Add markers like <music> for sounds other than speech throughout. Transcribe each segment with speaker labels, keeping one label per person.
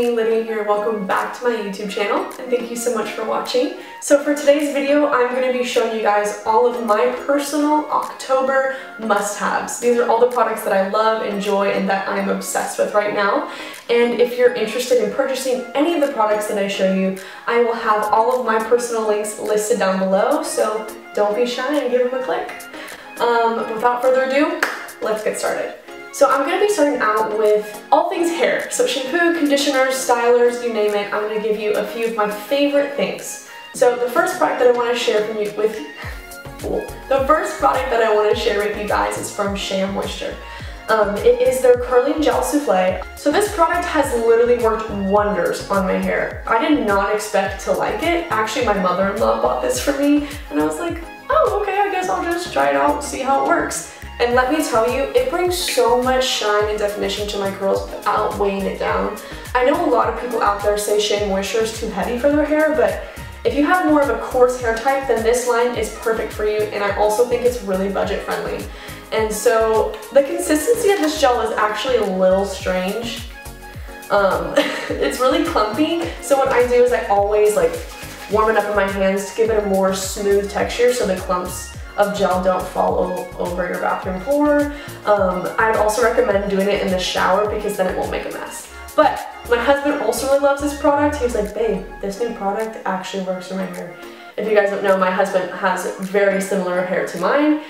Speaker 1: me, Lydia here. Welcome back to my YouTube channel and thank you so much for watching. So for today's video, I'm going to be showing you guys all of my personal October must-haves. These are all the products that I love, enjoy, and that I'm obsessed with right now. And if you're interested in purchasing any of the products that I show you, I will have all of my personal links listed down below, so don't be shy and give them a click. Um, without further ado, let's get started. So I'm going to be starting out with all things hair. So shampoo, conditioners, stylers, you name it. I'm going to give you a few of my favorite things. So the first product that I want to share from you with the first product that I want to share with you guys is from Shea Moisture. Um, it is their curling gel souffle. So this product has literally worked wonders on my hair. I did not expect to like it. Actually, my mother-in-law bought this for me and I was like, oh, okay, I guess I'll just try it out and see how it works. And let me tell you, it brings so much shine and definition to my curls without weighing it down. I know a lot of people out there say Shea Moisture is too heavy for their hair, but if you have more of a coarse hair type, then this line is perfect for you, and I also think it's really budget friendly. And so the consistency of this gel is actually a little strange. Um, <laughs> it's really clumpy, so what I do is I always like warm it up in my hands to give it a more smooth texture so the clumps of gel don't fall over your bathroom floor. Um, I'd also recommend doing it in the shower because then it won't make a mess. But my husband also really loves this product. He was like, babe, this new product actually works for my hair. If you guys don't know, my husband has very similar hair to mine.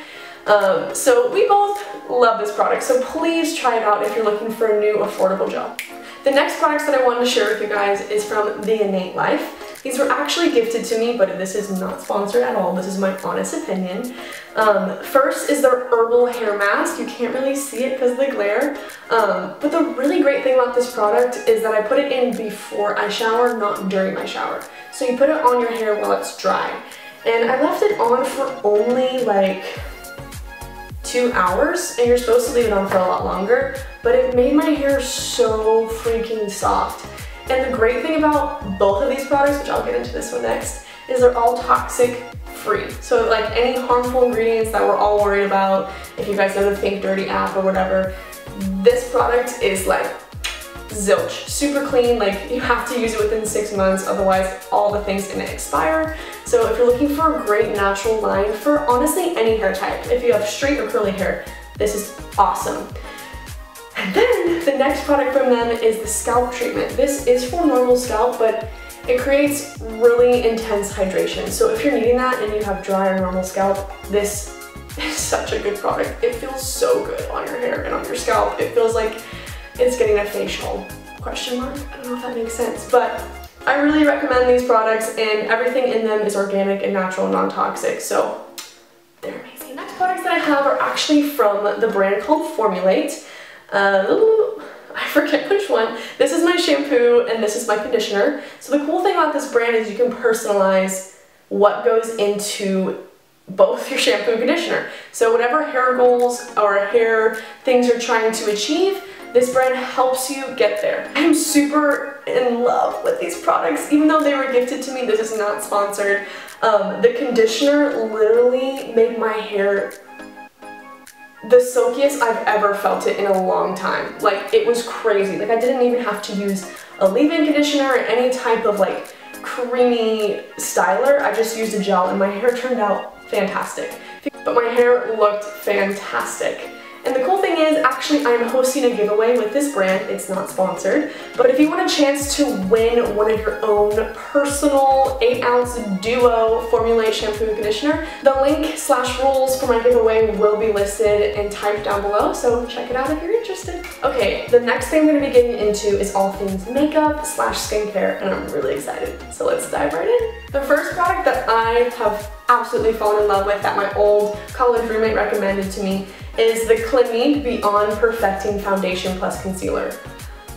Speaker 1: Um, so we both love this product, so please try it out if you're looking for a new affordable gel. The next products that I wanted to share with you guys is from The Innate Life. These were actually gifted to me, but this is not sponsored at all. This is my honest opinion. Um, first is their herbal hair mask. You can't really see it because of the glare. Um, but the really great thing about this product is that I put it in before I shower, not during my shower. So you put it on your hair while it's dry. And I left it on for only like two hours and you're supposed to leave it on for a lot longer but it made my hair so freaking soft and the great thing about both of these products, which I'll get into this one next, is they're all toxic free. So like any harmful ingredients that we're all worried about, if you guys know the Think Dirty app or whatever, this product is like zilch. Super clean, like you have to use it within six months, otherwise all the things in it expire. So if you're looking for a great natural line for honestly any hair type, if you have straight or curly hair, this is awesome. And then the next product from them is the scalp treatment. This is for normal scalp, but it creates really intense hydration. So if you're needing that and you have dry or normal scalp, this <laughs> is such a good product. It feels so good on your hair and on your scalp. It feels like it's getting a facial question mark. I don't know if that makes sense, but I really recommend these products and everything in them is organic and natural and non-toxic. So they're amazing. The Next products that I have are actually from the brand called Formulate. Uh, I forget which one. This is my shampoo and this is my conditioner. So the cool thing about this brand is you can personalize what goes into both your shampoo and conditioner. So whatever hair goals or hair things you're trying to achieve, this brand helps you get there. I'm super in love with these products. Even though they were gifted to me, this is not sponsored. Um, the conditioner literally made my hair the silkiest I've ever felt it in a long time. Like, it was crazy. Like, I didn't even have to use a leave-in conditioner or any type of, like, creamy styler. I just used a gel and my hair turned out fantastic. But my hair looked fantastic. And the cool thing is, actually, I'm hosting a giveaway with this brand. It's not sponsored. But if you want a chance to win one of your own personal 8-ounce duo formula shampoo and conditioner, the link slash rules for my giveaway will be listed and typed down below, so check it out if you're interested. Okay, the next thing I'm going to be getting into is all things makeup slash skincare, and I'm really excited. So let's dive right in. The first product that I have absolutely fallen in love with that my old college roommate recommended to me is the Clinique Beyond Perfecting Foundation Plus Concealer.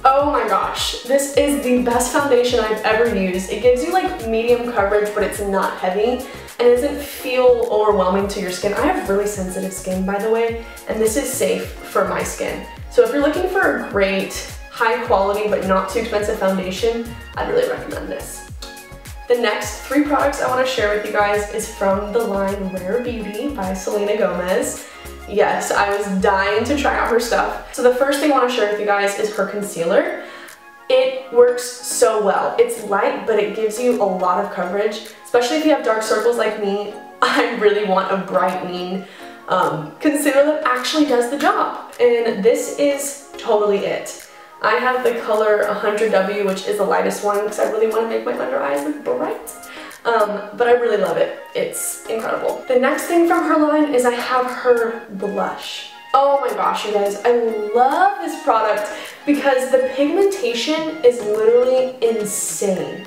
Speaker 1: Oh my gosh, this is the best foundation I've ever used. It gives you like medium coverage, but it's not heavy and doesn't feel overwhelming to your skin. I have really sensitive skin, by the way, and this is safe for my skin. So if you're looking for a great, high quality, but not too expensive foundation, I'd really recommend this. The next three products I want to share with you guys is from the line Rare Beauty by Selena Gomez. Yes, I was dying to try out her stuff. So the first thing I want to share with you guys is her concealer. It works so well. It's light, but it gives you a lot of coverage, especially if you have dark circles like me. <laughs> I really want a brightening um, concealer that actually does the job. And this is totally it. I have the color 100W, which is the lightest one because I really want to make my under eyes look bright. Um, but I really love it. It's incredible. The next thing from her line is I have her blush. Oh my gosh, you guys, I love this product because the pigmentation is literally insane.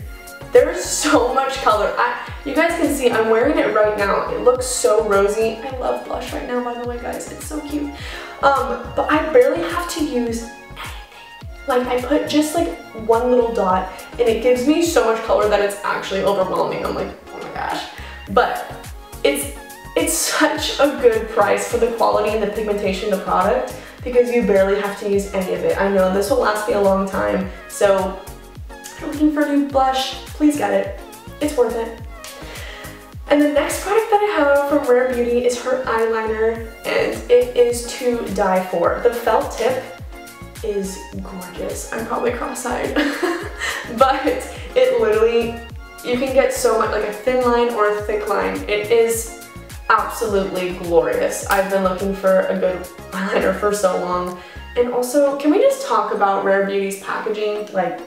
Speaker 1: There's so <laughs> much color. I, you guys can see I'm wearing it right now. It looks so rosy. I love blush right now, by the way, guys. It's so cute. Um, but I barely have to use. Like, I put just like one little dot, and it gives me so much color that it's actually overwhelming. I'm like, oh my gosh. But it's it's such a good price for the quality and the pigmentation of the product because you barely have to use any of it. I know this will last me a long time, so if you're looking for a new blush, please get it. It's worth it. And the next product that I have from Rare Beauty is her eyeliner, and it is to die for. The felt tip is gorgeous. I'm probably cross-eyed, <laughs> but it literally, you can get so much, like a thin line or a thick line. It is absolutely glorious. I've been looking for a good eyeliner for so long. And also, can we just talk about Rare Beauty's packaging? Like,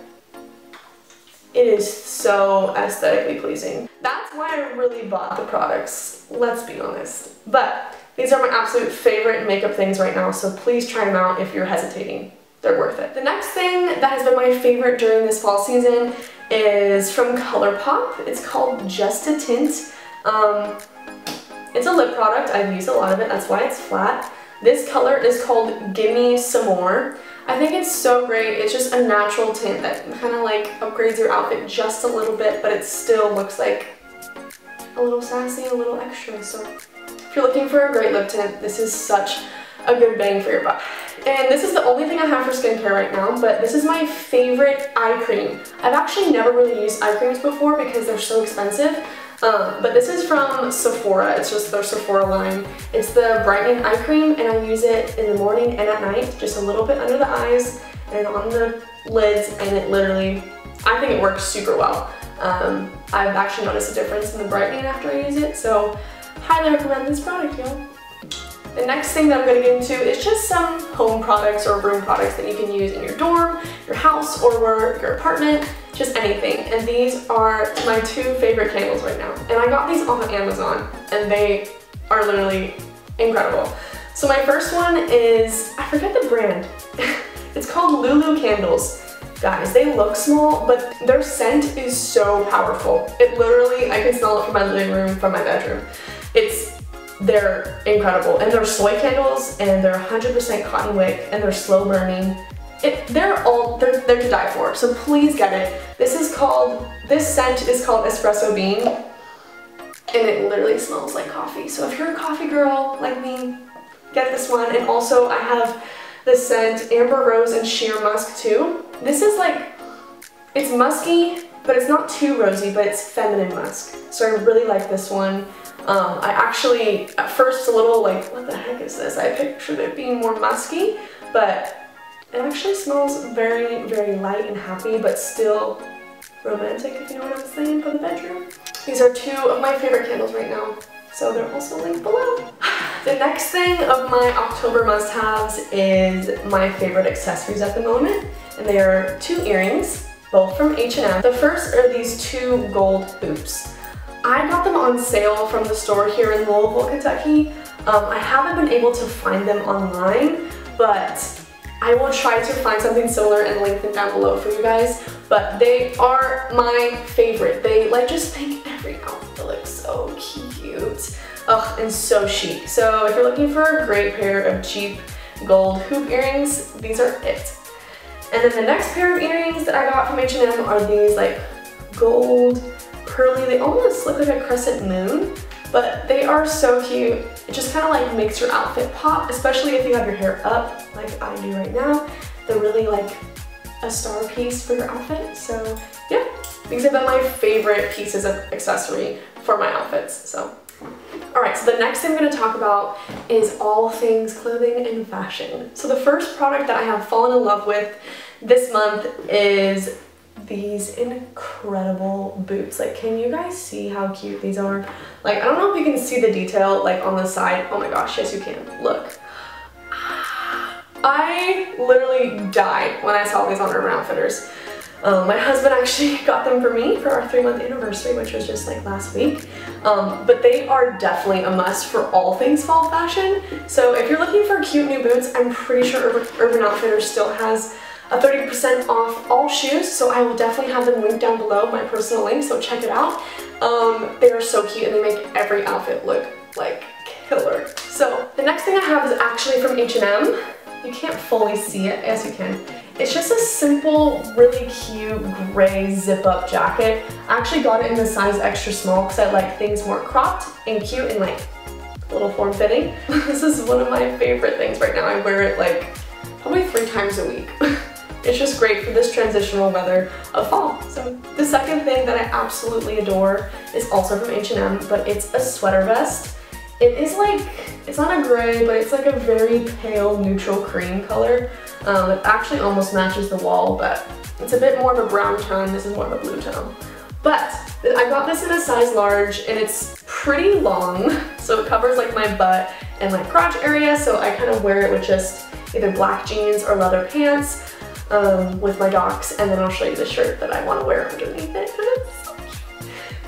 Speaker 1: it is so aesthetically pleasing. That's why I really bought the products, let's be honest. But these are my absolute favorite makeup things right now, so please try them out if you're hesitating. They're worth it. The next thing that has been my favorite during this fall season is from ColourPop. It's called Just a Tint. Um, it's a lip product. I've used a lot of it. That's why it's flat. This color is called Gimme Some More. I think it's so great. It's just a natural tint that kind of like upgrades your outfit just a little bit, but it still looks like a little sassy, a little extra. So if you're looking for a great lip tint, this is such a good bang for your buck. And this is the only thing I have for skincare right now, but this is my favorite eye cream. I've actually never really used eye creams before because they're so expensive, um, but this is from Sephora. It's just their Sephora line. It's the brightening eye cream and I use it in the morning and at night, just a little bit under the eyes and on the lids and it literally, I think it works super well. Um, I've actually noticed a difference in the brightening after I use it, so highly recommend this product, y'all. The next thing that I'm going to get into is just some home products or room products that you can use in your dorm, your house, or your apartment just anything. And these are my two favorite candles right now. And I got these on Amazon and they are literally incredible. So my first one is, I forget the brand. <laughs> it's called Lulu Candles. Guys, they look small, but their scent is so powerful. It literally, I can smell it from my living room, from my bedroom. It's, they're incredible. And they're soy candles, and they're 100% cotton wick, and they're slow burning. It, they're all, they're, they're to die for, so please get it. This is called, this scent is called Espresso Bean, and it literally smells like coffee. So if you're a coffee girl like me, get this one. And also I have the scent Amber Rose and Sheer Musk too. This is like, it's musky, but it's not too rosy, but it's feminine musk. So I really like this one. Um, I actually, at first a little like, what the heck is this? I pictured it being more musky, but it actually smells very, very light and happy, but still romantic, if you know what I'm saying, for the bedroom. These are two of my favorite candles right now, so they're also linked below. <sighs> The next thing of my October must-haves is my favorite accessories at the moment, and they are two earrings, both from H&M. The first are these two gold hoops. I got them on sale from the store here in Louisville, Kentucky. Um, I haven't been able to find them online, but I will try to find something similar and link them down below for you guys, but they are my favorite. They like just make every outfit look so cute. Ugh, and so chic. So if you're looking for a great pair of cheap gold hoop earrings, these are it. And then the next pair of earrings that I got from H&M are these like gold, pearly, they almost look like a crescent moon, but they are so cute. It just kind of like makes your outfit pop, especially if you have your hair up like I do right now. They're really like a star piece for your outfit. So yeah, these have been my favorite pieces of accessory for my outfits. So Alright, so the next thing I'm going to talk about is all things clothing and fashion. So the first product that I have fallen in love with this month is these incredible boots. Like, can you guys see how cute these are? Like, I don't know if you can see the detail, like, on the side. Oh my gosh, yes you can. Look. I literally died when I saw these on Urban Outfitters. Um, my husband actually <laughs> got them for me for our three month anniversary, which was just like last week. Um, but they are definitely a must for all things fall fashion. So if you're looking for cute new boots, I'm pretty sure Urban, Urban Outfitters still has a 30% off all shoes, so I will definitely have them linked down below, my personal link, so check it out. Um, they are so cute and they make every outfit look like killer. So the next thing I have is actually from H&M. You can't fully see it, yes you can. It's just a simple, really cute gray zip-up jacket. I actually got it in the size extra small because I like things more cropped and cute and like a little form-fitting. <laughs> this is one of my favorite things right now. I wear it like probably three times a week. <laughs> it's just great for this transitional weather of fall. So the second thing that I absolutely adore is also from H&M, but it's a sweater vest. It is like, it's not a gray, but it's like a very pale neutral cream color. Um, it actually almost matches the wall, but it's a bit more of a brown tone. This is more of a blue tone. But I got this in a size large and it's pretty long. <laughs> So it covers like my butt and like crotch area. So I kind of wear it with just either black jeans or leather pants um, with my docs. And then I'll show you the shirt that I want to wear underneath it. <laughs>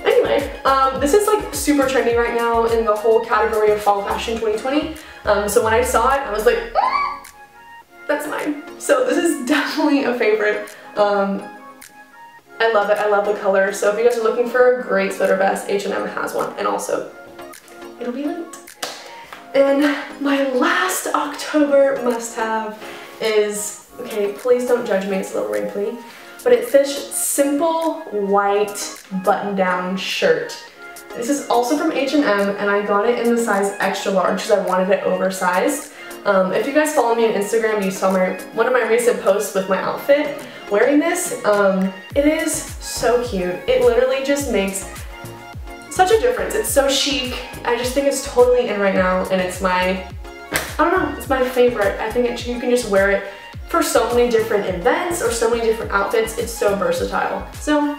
Speaker 1: Anyway, um, this is like super trendy right now in the whole category of fall fashion 2020. Um, so when I saw it, I was like, ah, that's mine. So this is <laughs> definitely a favorite. Um, I love it. I love the color. So if you guys are looking for a great sweater vest, H&M has one. And also, it'll be linked. And my last October must-have is, okay, please don't judge me, it's a little wrinkly, but it's this simple white button-down shirt. This is also from H&M and I got it in the size extra large because I wanted it oversized. Um, if you guys follow me on Instagram, you saw my one of my recent posts with my outfit wearing this. Um, it is so cute. It literally just makes such a difference. It's so chic. I just think it's totally in right now and it's my, I don't know, it's my favorite. I think it, you can just wear it for so many different events or so many different outfits. It's so versatile. So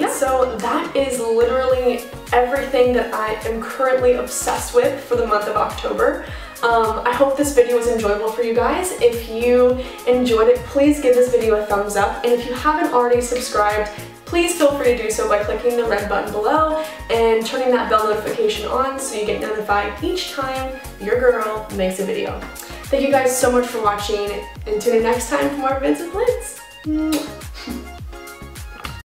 Speaker 1: yeah. So that is literally everything that I am currently obsessed with for the month of October. Um, I hope this video was enjoyable for you guys. If you enjoyed it, please give this video a thumbs up. And if you haven't already subscribed, please feel free to do so by clicking the red button below and turning that bell notification on so you get notified each time your girl makes a video. Thank you guys so much for watching and tune in next time for more and Blitz. Mm.